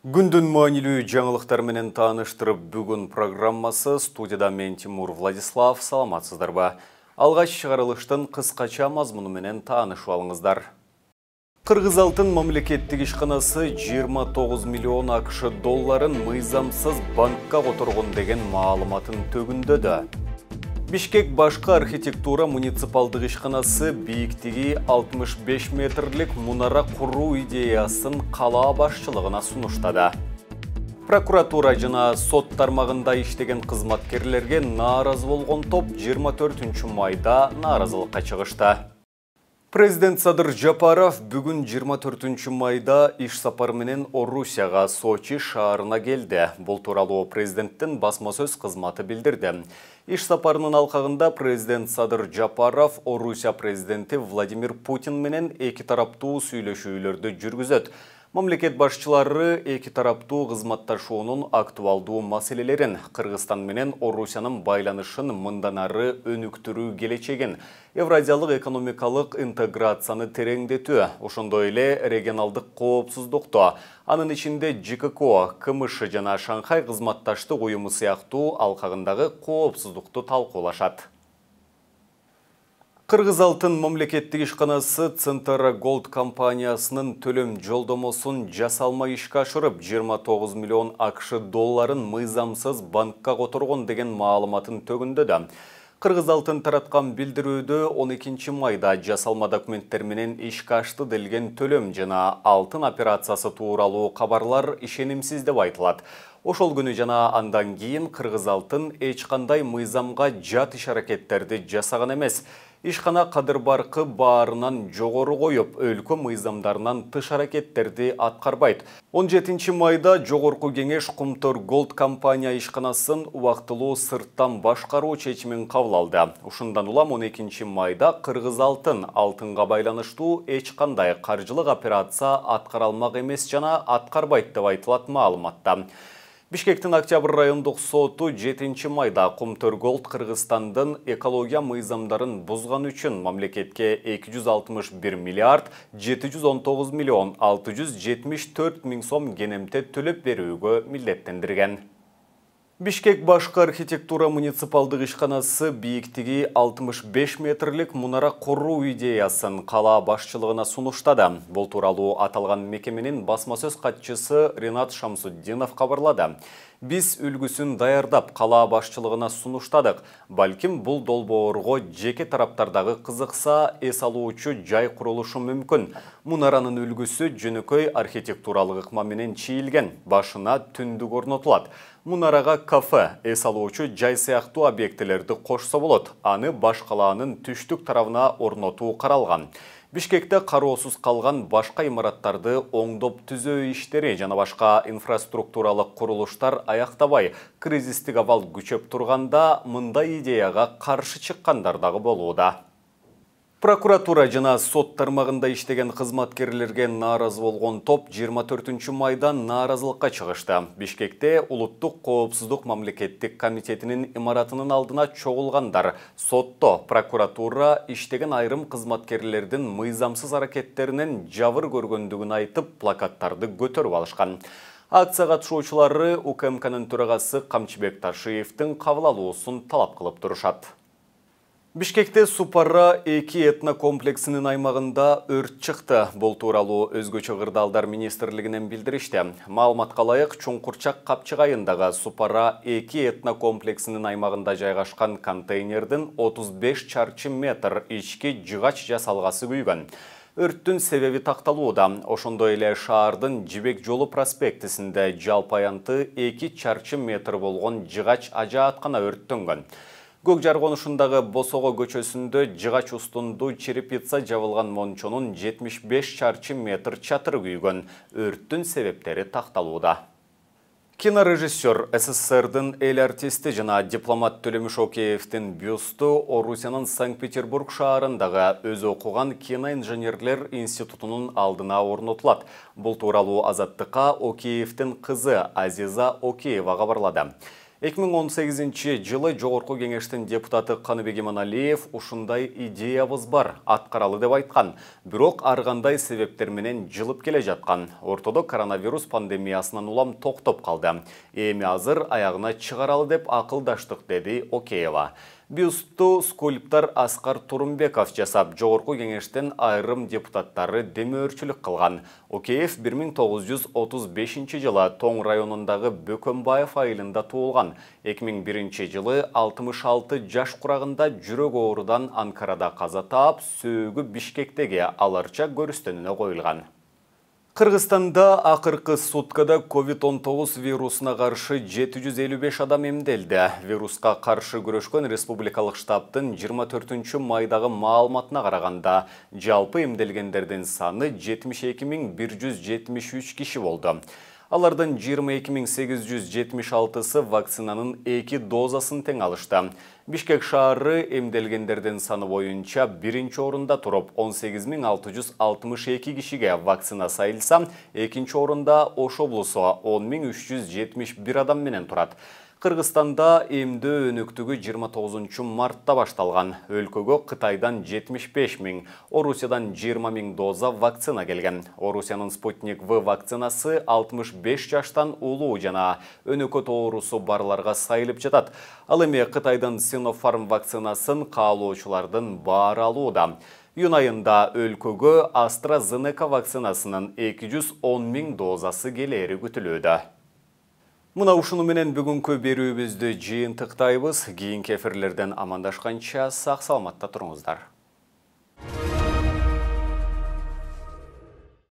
Күндүн маанилүү жаңылыктар менен тааныштырып бүгүн программасы студияда мен Тимур Владислав саламатсыздарбы. Алгач чыгарылыштын кыскача мазмуну менен таанышып алыңыздар. Кыргыз алтын мамлекеттик ишканасы 29 миллион акш долларын мыйзамсыз банкка которгон деген маалыматын төгүндөдү. Бишкек башкы архитектура муниципалдык ишканасы бийиктиги 65 метрлик мунара куруу идеясын кала башчылыгына сунуштады. Прокуратура жана сот тармагында иштеген кызматкерлерге нааразы болгон топ 24 майда нааразылыкка чыгышты. Президент Садыр Жапаров бүгін 24 майда иш сапар менен Орусияға Сочи шаарына келді. Бұл туралы президенттің басмасөз қызматы білдірді. Иш сапарының алқағында президент Садыр Жапаров Орусия президенті Владимир Путин менен эки тараптуу сүйлөшүүлөрдү жүргүзөт. Мамлекет башчылары эки тараптуу кызматташуунун актуалдуу маселелерин Кыргызстан менен Орусиянын байланышын мындан ары өнүктүрүү келечегин, Евразиялык экономикалык интеграцияны тереңдетүү, ошондой эле регионалдык коопсуздукту, анын ичинде ЖККО, КМШ жана Шанхай кызматташтык уюму сыяктуу алкагындагы коопсуздукту талкуулашат. Кыргыз алтын мамлекеттик ишканасы Центра Голд компаниясынын төлөм жолдомосун жасалмай ишке ашырып 29 миллион акш долларын мыйзамсыз банкка которгон деген маалыматын төгүндөдү. Кыргыз алтын тараткан билдирүүдө 12 майда жасалма документтер менен ишке ашты делген жана алтын операциясы тууралуу кабарлар ишенимсиз деп айтылат. Ошол күнү жана андан кийин Кыргыз алтын эч кандай жат иш аракеттерди жасаган эмес. Ишкана Кадырбаркы баарынан жогору коюп, өлкө мыйзамдарынан тыш аракеттерди аткарбайт. 17 майда жогорку кеңеш Кумтор Голд компания ишканасын убактылуу сырттан башкаруу чечимин кабыл алды. Ушундан улам 12 майда Кыргыз алтын алтынга байланыштуу эч кандай каржылык операция аткаралмак эмес жана аткарбайт деп айтылат маалыматта. Бишкектин Октябрь райондук соту 7 майда Кумтөрголд Кыргызстандын экология мыйзамдарын бузган үчүн мамлекетке 261 миллиард 719 миллион 674 миң сом кенемте төлөп берүүгө милдеттендирген. Бишкек башкы архитектура муниципалдык ишканасы бийиктиги 65 метрлик мунара куруу идеясын кала башчылыгына сунуштады. Бул тууралуу аталган мекеменин басма сөз катчысы Ринат Шамсуддинов кабарлады. Биз үлгүсүн даярдап кала башчылыгына сунуштадык. Балким бул долбоорго жеке тараптардагы кызыкса эс алуучу жай курулушу мүмкүн. Мунаранын үлгүсү жөнөкөй архитектуралык ыкма менен чийилген. Башына түндүк орнотулат. Мунарага кафе, эс алуучу жай сыяктуу объектилерди кошсо болот. Аны баш калаанын түштүк тарабына орнотуу каралган. Бишкекте кароосуз калган башка имараттарды оңдоп түзөө иштери жана башка инфраструктуралык курулуштар аяктабай кризистик абал күчөп турганда мындай идеяга каршы чыккандар дагы болууда. Прокуратура жана сот тармагында иштеген кызматкерлерге нааразы болгон топ 24 майдан нааразылыкка чыгышты. Бишкекте улуттук коопсуздук мамлекеттик комитетинин имаратынын алдына чогулгандар сотто прокуратура иштеген айрым кызматкерлердин мыйзамсыз аракеттеринен жабыр көргөндүгүн айтып плакаттарды көтөрүп алышкан. Акция катышуучулары УКМКнын төрагасы Камчыбек Ташиевдин кабыл талап кылып турушат. Бишкекте Супара эки этно комплексинин аймагында өрт чыкты. Бул тууралуу өзгөчө кырдаалдар министрлигинен билдиришти. Маалыматка ылайык Чуңкурчак капчыгайындагы Супара эки этно комплексинин аймагында жайгашкан контейнердин 35 чарчы метр ички жыгач жасалгасы күйгөн. Өрттүн себеби такталууда. Ошондой эле шаардын Жибек жолу проспектисинде жалпы аянты 2 чарчы метр болгон жыгач ажааткана өрттөнгөн. Көк жарғонышындағы Босоғы көчөсүндө жыгач устунду черепица жабылган мончонун 75 чарчы метр чатыры күйгөн. Өрттүн себептери такталууда. Кинорежиссер СССРдин эл артисти жана дипломат Төлөмүш Океевдин бюсту Орусиянын Санкт-Петербург шаарындагы өз окуган киноинженерлер институтунун алдына орнотулат. Бул тууралуу Азаттыкка Океевдин кызы Азиза Океева кабарлады. 2018 жылы Жогорку кеңештин депутаты Каныбек Иманалиев ушундай идеябыз бар, аткаралы деп айткан. Бирок ар кандай себептер менен жылып келе жаткан. Ортодо коронавирус пандемиясынан улам токтоп калды. Эми азыр аягына чыгаралы деп акылдаштык деди Океева. Бюсту скульптор Аскар Турумбеков жасап, Жогорку кеңештен айрым депутаттары демөөрчүлүк кылган. Океев 1935 жылы Тоң районундагы Бөкөнбаев айылында туулган. 2001 жылы 66 жаш курагында жүрөк оорудан Анкарада каза таап, сөөгү Бишкектеги аларча көрүстөнүнө коюлган. Қырғызстанда ақырқы суткада COVID-19 вирусына қаршы 755 адам емделді. Вирусқа қаршы күрөшкөн республикалық штабтың 24 майдағы маалыматына қарағанда жалпы емделгендердің саны 72 173 киши болды. Алардан 22876-сы вакцинаның эки дозасын тең алышты. Бишкек шаары эмделгендерден саны бойынша биринчи орында тұрып 18662 кишиге вакцина сайылса, экинчи орында Ош облусу 10371 адам менен турат. Қырғызстанда емдөө өнүктүгү 29 мартта башталған. Өлкөгө Қытайдан 75 миң, Орусиядан 20 миң доза вакцина келген. Орусияның Спутник В вакцинасы 65 жаштан улуу жана өнөкөт оорусу барларга сайылып жатат. Ал эми Кытайдын Sinopharm вакцинасын каалоочулардын баары алууда. Июнь айында өлкөгө AstraZeneca вакцинасынын 210 миң дозасы келери күтүлүүдө. Мына ушуну менен бүгүнкү берүүбүздү жыйынтыктайбыз. Кийинки эфирлерден амандашканча сак саламатта туруңуздар.